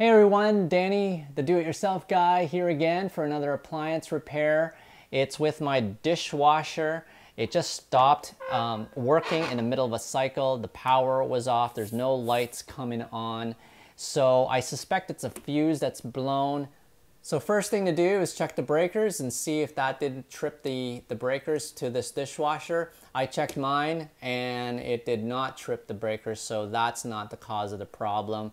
Hey everyone, Danny, the do-it-yourself guy here again for another appliance repair. It's with my dishwasher. It just stopped um, working in the middle of a cycle. The power was off. There's no lights coming on. So I suspect it's a fuse that's blown. So first thing to do is check the breakers and see if that didn't trip the, the breakers to this dishwasher. I checked mine and it did not trip the breakers, so that's not the cause of the problem.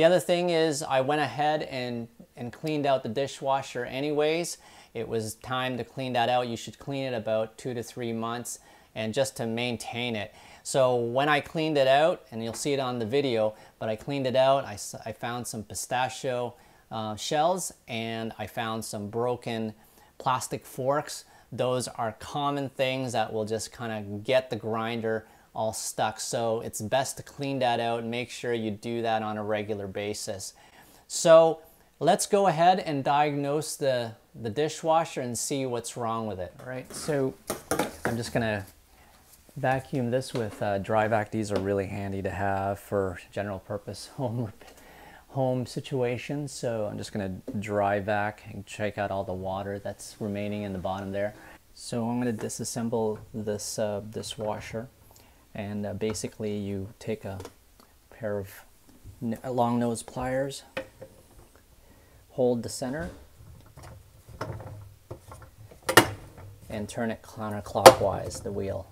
The other thing is I went ahead and, and cleaned out the dishwasher anyways. It was time to clean that out. You should clean it about two to three months and just to maintain it. So when I cleaned it out, and you'll see it on the video, but I cleaned it out, I, I found some pistachio uh, shells and I found some broken plastic forks. Those are common things that will just kind of get the grinder all stuck. So it's best to clean that out and make sure you do that on a regular basis. So let's go ahead and diagnose the, the dishwasher and see what's wrong with it. All right, so I'm just gonna vacuum this with uh, dry vac. These are really handy to have for general purpose home home situations. So I'm just gonna dry vac and check out all the water that's remaining in the bottom there. So I'm gonna disassemble this uh, this washer and uh, basically you take a pair of long nose pliers hold the center and turn it counterclockwise the wheel.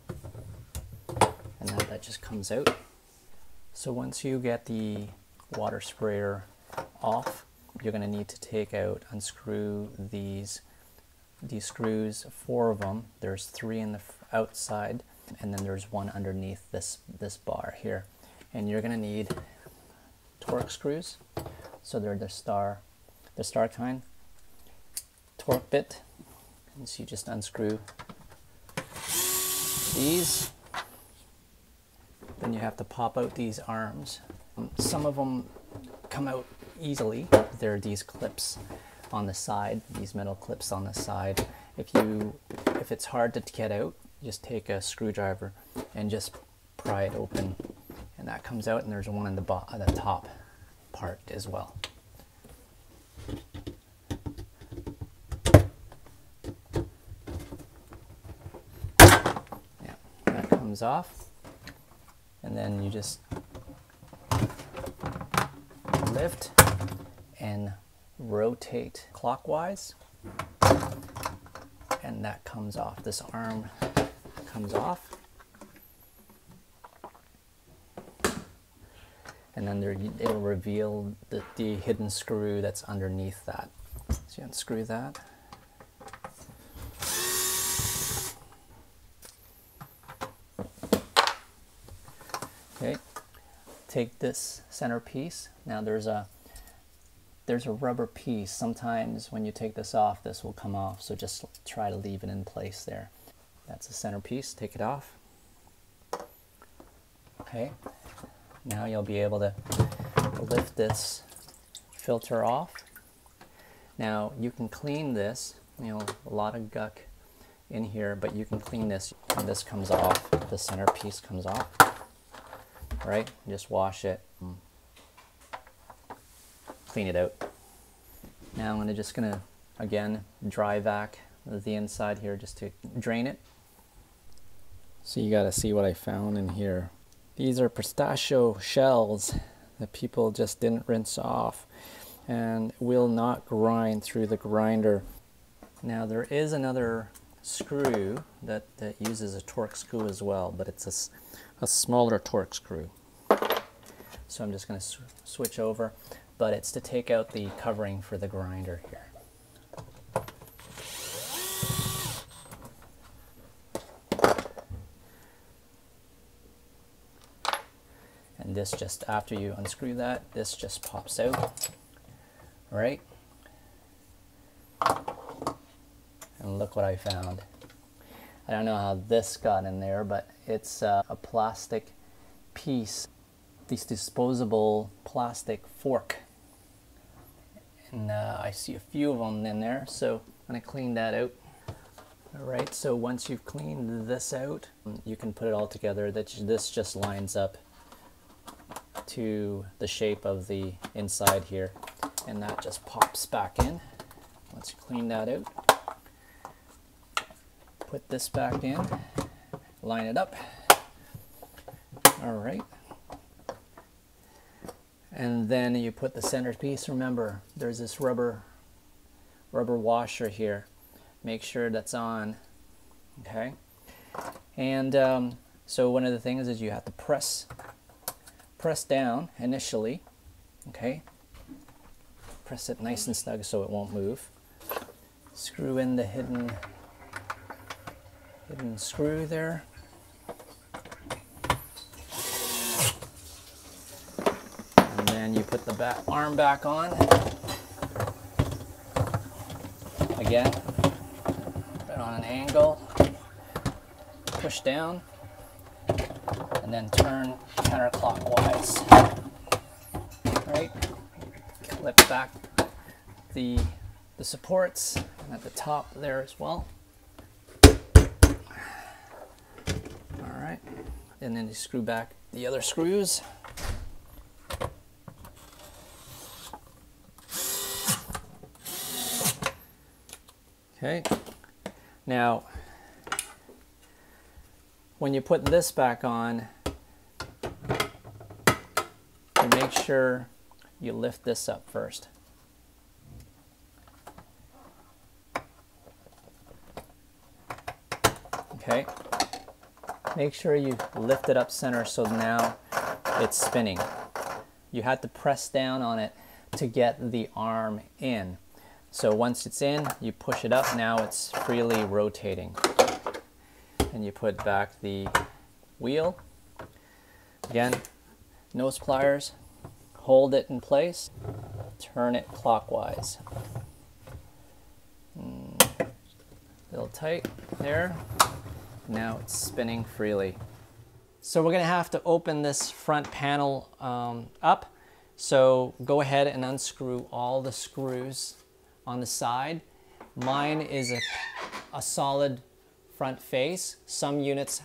And that just comes out. So once you get the water sprayer off you're going to need to take out unscrew these these screws four of them there's three in the outside and then there's one underneath this this bar here. And you're gonna need Torx screws. So they're the star the star kind. Torx bit. And so you just unscrew these. Then you have to pop out these arms. Um, some of them come out easily. There are these clips on the side these metal clips on the side. If you if it's hard to get out just take a screwdriver and just pry it open and that comes out and there's one in the, the top part as well. Yeah, that comes off and then you just lift and rotate clockwise and that comes off. This arm comes off. And then there, it'll reveal the, the hidden screw that's underneath that. So you unscrew that. Okay, take this center piece. Now there's a there's a rubber piece. Sometimes when you take this off, this will come off. So just try to leave it in place there. That's the centerpiece. Take it off. Okay. Now you'll be able to lift this filter off. Now you can clean this. You know, a lot of guck in here, but you can clean this this comes off. The centerpiece comes off. Right? Just wash it. Clean it out. Now I'm just gonna again dry vac the inside here just to drain it. So you gotta see what I found in here. These are pistachio shells that people just didn't rinse off and will not grind through the grinder. Now there is another screw that, that uses a Torx screw as well, but it's a, a smaller Torx screw. So I'm just to sw switch over, but it's to take out the covering for the grinder here. This just after you unscrew that this just pops out. Right and look what I found. I don't know how this got in there but it's uh, a plastic piece this disposable plastic fork. And uh, I see a few of them in there so I'm gonna clean that out. Alright, so once you've cleaned this out, you can put it all together. That This just lines up to the shape of the inside here. And that just pops back in. Let's clean that out. Put this back in, line it up. All right. And then you put the centerpiece. Remember, there's this rubber rubber washer here. Make sure that's on, okay? And um, so one of the things is you have to press, press down initially, okay? Press it nice and snug so it won't move. Screw in the hidden, hidden screw there. And then you put the back, arm back on. Again, put on an angle, push down, and then turn counterclockwise. Right? Clip back the, the supports at the top there as well. Alright, and then you screw back the other screws. Okay, now when you put this back on, you make sure you lift this up first. Okay, make sure you lift it up center so now it's spinning. You had to press down on it to get the arm in. So once it's in, you push it up, now it's freely rotating. And you put back the wheel. Again, nose pliers, hold it in place, turn it clockwise. A little tight there. Now it's spinning freely. So we're gonna have to open this front panel um, up. So go ahead and unscrew all the screws on the side. Mine is a, a solid front face. Some units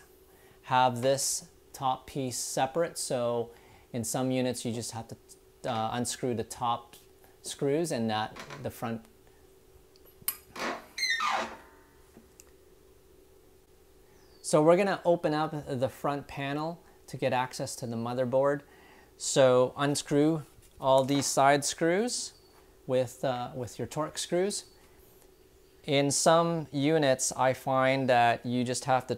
have this top piece separate, so in some units you just have to uh, unscrew the top screws and not the front. So we're gonna open up the front panel to get access to the motherboard. So unscrew all these side screws with, uh, with your Torx screws. In some units, I find that you just have to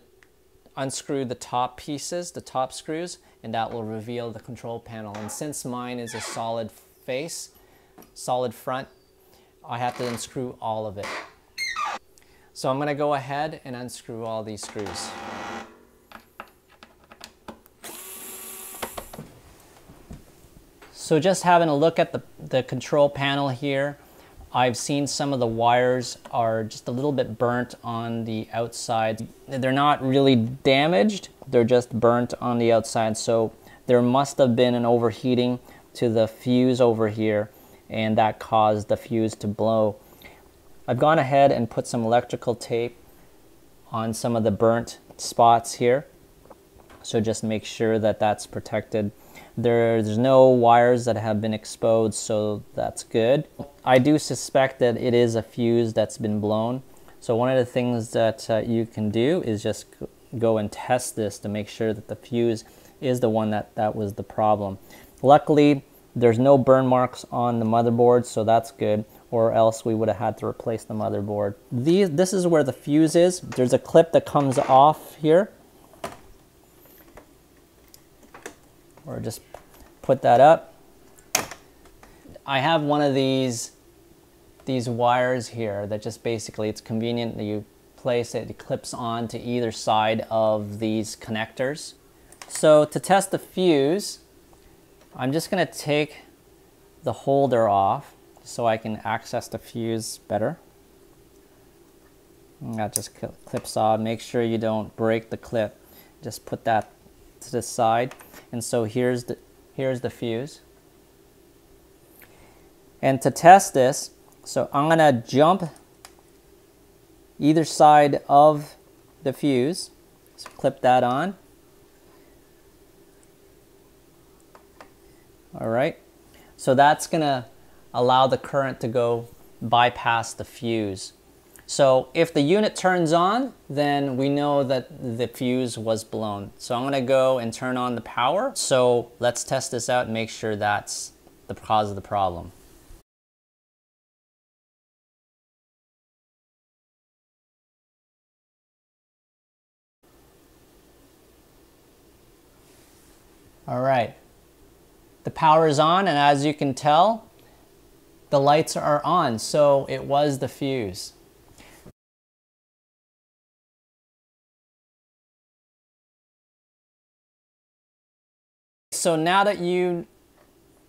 unscrew the top pieces, the top screws, and that will reveal the control panel. And since mine is a solid face, solid front, I have to unscrew all of it. So I'm gonna go ahead and unscrew all these screws. So just having a look at the, the control panel here, I've seen some of the wires are just a little bit burnt on the outside. They're not really damaged, they're just burnt on the outside. So there must have been an overheating to the fuse over here and that caused the fuse to blow. I've gone ahead and put some electrical tape on some of the burnt spots here. So just make sure that that's protected. There's no wires that have been exposed, so that's good. I do suspect that it is a fuse that's been blown. So one of the things that uh, you can do is just go and test this to make sure that the fuse is the one that, that was the problem. Luckily, there's no burn marks on the motherboard, so that's good, or else we would have had to replace the motherboard. These, this is where the fuse is. There's a clip that comes off here. Or just put that up. I have one of these these wires here that just basically it's convenient that you place it, it clips on to either side of these connectors. So to test the fuse, I'm just going to take the holder off so I can access the fuse better. And that just clips off. Make sure you don't break the clip. Just put that to the side. And so here's the, here's the fuse. And to test this, so I'm to jump either side of the fuse. So clip that on. All right. So that's gonna allow the current to go bypass the fuse. So if the unit turns on, then we know that the fuse was blown. So I'm gonna go and turn on the power. So let's test this out and make sure that's the cause of the problem. All right, the power is on and as you can tell, the lights are on, so it was the fuse. So now that you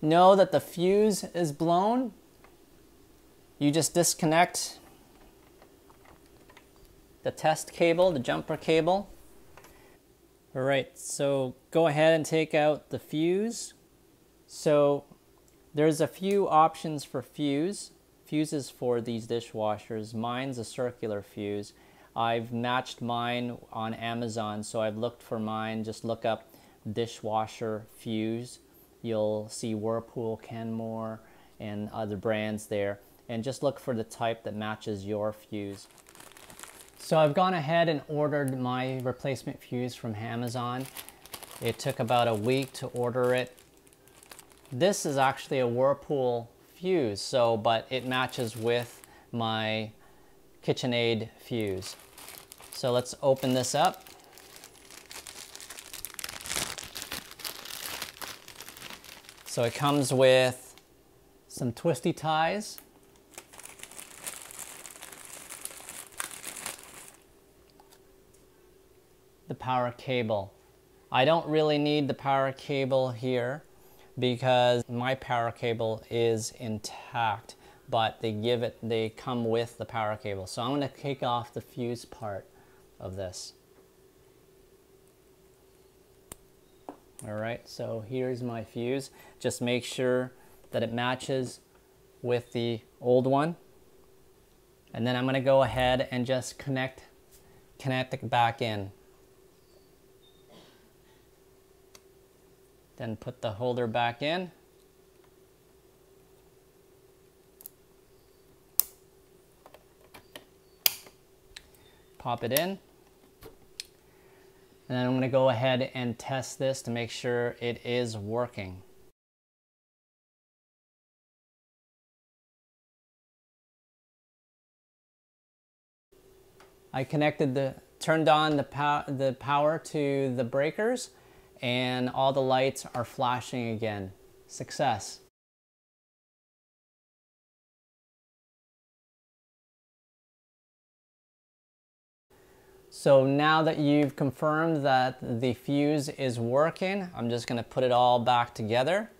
know that the fuse is blown, you just disconnect the test cable, the jumper cable. All right, so go ahead and take out the fuse. So there's a few options for fuse. Fuses for these dishwashers. Mine's a circular fuse. I've matched mine on Amazon, so I've looked for mine. Just look up dishwasher fuse. You'll see Whirlpool, Kenmore, and other brands there. And just look for the type that matches your fuse. So I've gone ahead and ordered my replacement fuse from Amazon. It took about a week to order it. This is actually a Whirlpool fuse, so but it matches with my KitchenAid fuse. So let's open this up. So it comes with some twisty ties. The power cable. I don't really need the power cable here because my power cable is intact, but they give it, they come with the power cable. So I'm gonna take off the fuse part of this. All right, so here's my fuse. Just make sure that it matches with the old one. And then I'm gonna go ahead and just connect, connect it back in. Then put the holder back in. Pop it in. And then I'm gonna go ahead and test this to make sure it is working. I connected the, turned on the, pow the power to the breakers and all the lights are flashing again. Success. So now that you've confirmed that the fuse is working, I'm just going to put it all back together.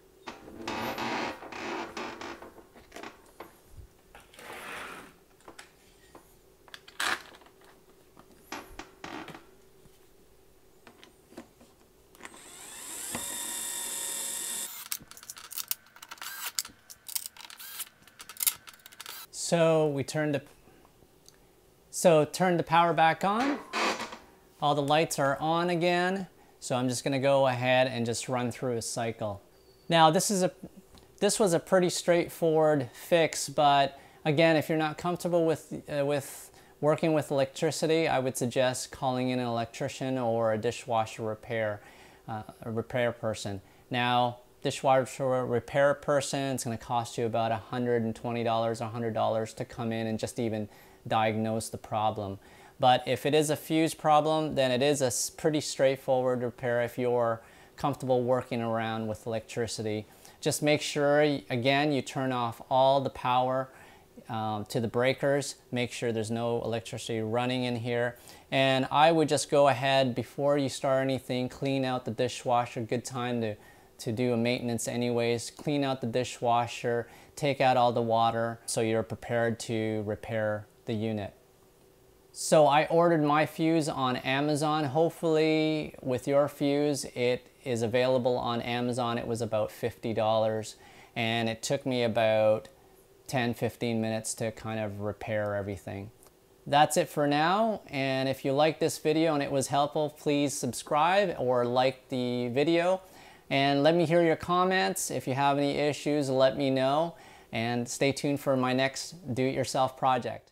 So we turned the so turn the power back on. All the lights are on again. So I'm just gonna go ahead and just run through a cycle. Now this is a this was a pretty straightforward fix, but again, if you're not comfortable with uh, with working with electricity, I would suggest calling in an electrician or a dishwasher repair uh, a repair person. Now, dishwasher repair person, it's going to cost you about $120, $100 to come in and just even diagnose the problem. But if it is a fuse problem, then it is a pretty straightforward repair if you're comfortable working around with electricity. Just make sure, again, you turn off all the power um, to the breakers. Make sure there's no electricity running in here. And I would just go ahead before you start anything, clean out the dishwasher. Good time to, to do a maintenance anyways. Clean out the dishwasher, take out all the water so you're prepared to repair the unit. So I ordered my fuse on Amazon. Hopefully with your fuse, it is available on Amazon. It was about $50 and it took me about 10, 15 minutes to kind of repair everything. That's it for now. And if you like this video and it was helpful, please subscribe or like the video. and let me hear your comments. If you have any issues, let me know and stay tuned for my next do-it-yourself project.